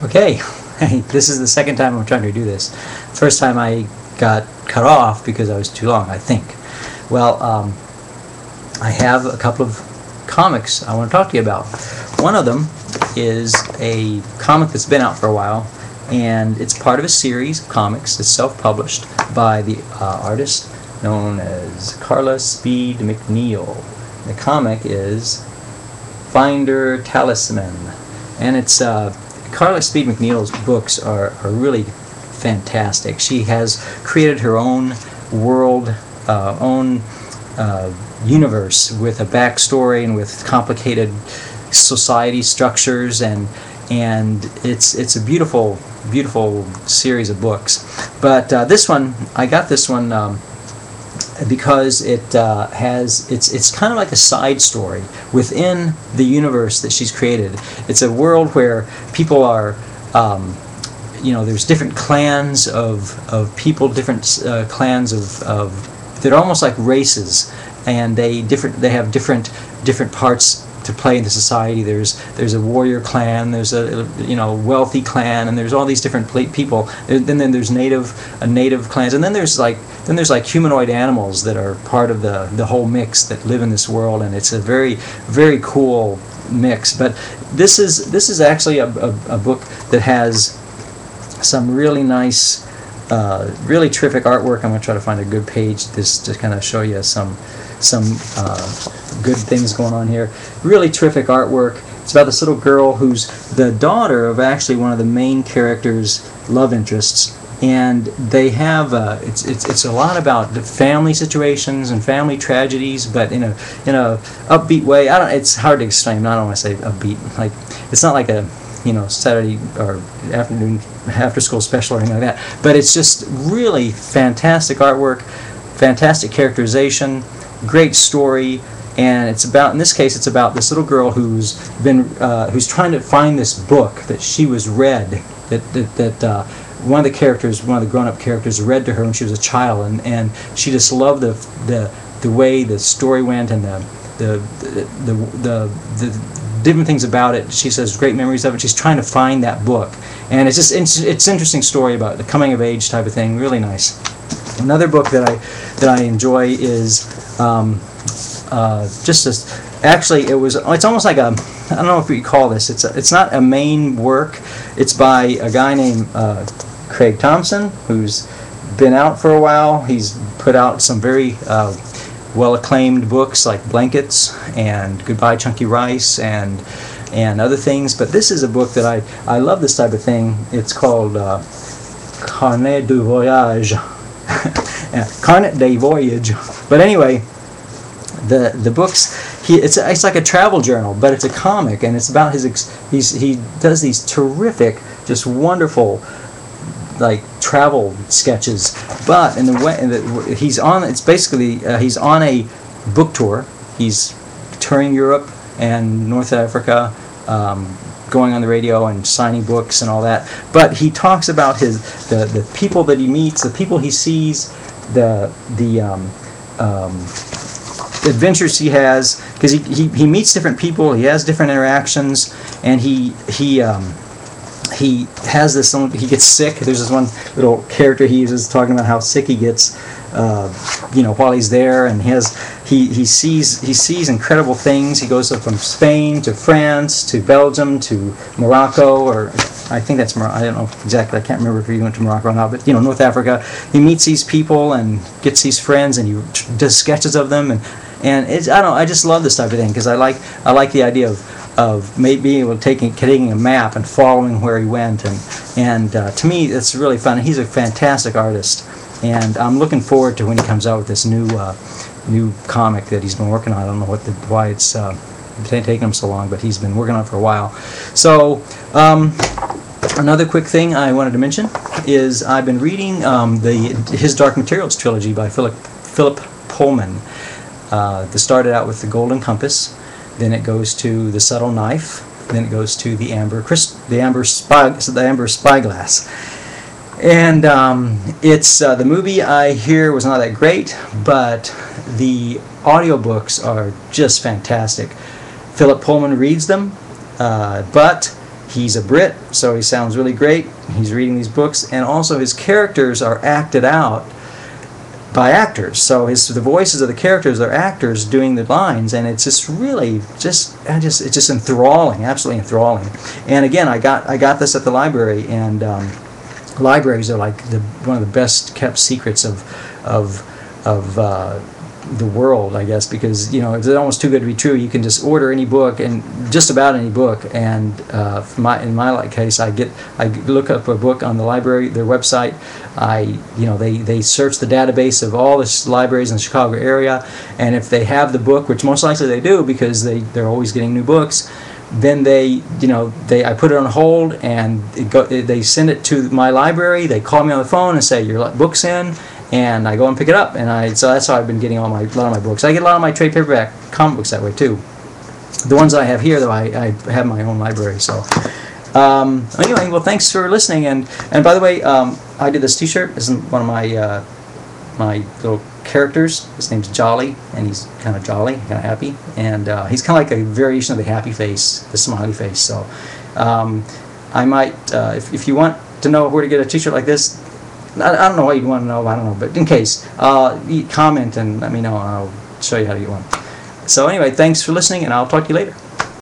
Okay, this is the second time I'm trying to do this. First time I got cut off because I was too long, I think. Well, um, I have a couple of comics I want to talk to you about. One of them is a comic that's been out for a while, and it's part of a series of comics. It's self-published by the uh, artist known as Carla Speed McNeil. The comic is Finder Talisman, and it's uh, Carla Speed McNeil's books are, are really fantastic. She has created her own world, uh, own uh, universe with a backstory and with complicated society structures and and it's it's a beautiful beautiful series of books. But uh, this one, I got this one. Um, because it uh, has it's it's kind of like a side story within the universe that she's created. It's a world where people are. Um, you know, there's different clans of, of people, different uh, clans of, of they're almost like races, and they different they have different different parts to play in the society. There's there's a warrior clan, there's a you know wealthy clan, and there's all these different people. And then, then there's native a native clans, and then there's like then there's like humanoid animals that are part of the the whole mix that live in this world, and it's a very very cool mix. But this is this is actually a, a, a book that has some really nice. Uh, really terrific artwork. I'm going to try to find a good page this to kind of show you some some uh, good things going on here. Really terrific artwork. It's about this little girl who's the daughter of actually one of the main character's love interests. And they have uh, it's, it's it's a lot about the family situations and family tragedies, but in a in a upbeat way. I don't. It's hard to explain. I don't want to say upbeat. Like it's not like a you know Saturday or afternoon after school special or anything like that. But it's just really fantastic artwork, fantastic characterization great story, and it's about in this case it's about this little girl who's been uh, who's trying to find this book that she was read that that, that uh, one of the characters one of the grown-up characters read to her when she was a child and, and she just loved the the the way the story went and the the the the, the, the different things about it. She says great memories of it. She's trying to find that book, and it's just it's, it's interesting story about the coming of age type of thing. Really nice. Another book that I that I enjoy is um, uh, just as actually it was it's almost like a I don't know if you call this it's a, it's not a main work it's by a guy named uh, Craig Thompson who's been out for a while. He's put out some very uh, well acclaimed books like Blankets and Goodbye Chunky Rice and and other things. But this is a book that I I love this type of thing. It's called uh, Carnet du Voyage. Carnet de Voyage. But anyway the the books he it's it's like a travel journal, but it's a comic and it's about his ex, he's he does these terrific, just wonderful like travel sketches. But in the way in the, he's on it's basically uh, he's on a book tour. He's touring Europe and North Africa. Um, going on the radio and signing books and all that but he talks about his the, the people that he meets the people he sees the the um, um, adventures he has because he, he, he meets different people he has different interactions and he he um, he has this he gets sick. There's this one little character he uses talking about how sick he gets uh, you know while he's there. And he has he, he sees he sees incredible things. He goes from Spain to France to Belgium to Morocco or I think that's I don't know exactly. I can't remember if he went to Morocco or not but you know North Africa. He meets these people and gets these friends and he does sketches of them. And and it's I don't I just love this type of thing because I like I like the idea of of maybe being able to taking taking a map and following where he went and and uh, to me it's really fun. He's a fantastic artist, and I'm looking forward to when he comes out with this new uh, new comic that he's been working on. I don't know what the why it's uh, taking him so long, but he's been working on it for a while. So. Um, Another quick thing I wanted to mention is I've been reading um, the his Dark Materials trilogy by Philip Philip Pullman. Uh, this started out with the golden compass, then it goes to the subtle knife, then it goes to the amber the amber spy, the amber spyglass. And um, it's uh, the movie I hear was not that great, but the audiobooks are just fantastic. Philip Pullman reads them, uh, but He's a Brit, so he sounds really great. He's reading these books, and also his characters are acted out by actors. So his the voices of the characters are actors doing the lines, and it's just really just I just it's just enthralling, absolutely enthralling. And again, I got I got this at the library, and um, libraries are like the one of the best kept secrets of of of uh, the world, I guess, because you know it's almost too good to be true. You can just order any book and just about any book, and uh, my in my like case, I get I look up a book on the library their website. I you know they they search the database of all the libraries in the Chicago area, and if they have the book, which most likely they do because they they're always getting new books. Then they, you know, they I put it on hold and go, they send it to my library. They call me on the phone and say your book's in, and I go and pick it up, and I so that's how I've been getting all my a lot of my books. I get a lot of my trade paperback comic books that way too. The ones I have here, though, I, I have my own library. So um, anyway, well, thanks for listening, and and by the way, um, I did this T-shirt. This is one of my uh, my little characters. His name's Jolly, and he's kind of jolly, kind of happy, and uh, he's kind of like a variation of the happy face, the smiley face. So um, I might, uh, if if you want to know where to get a T-shirt like this, I, don't know what you'd want to know. I don't know, but in case, uh, comment and let me know, and I'll show you how to get one. So anyway, thanks for listening, and I'll talk to you later.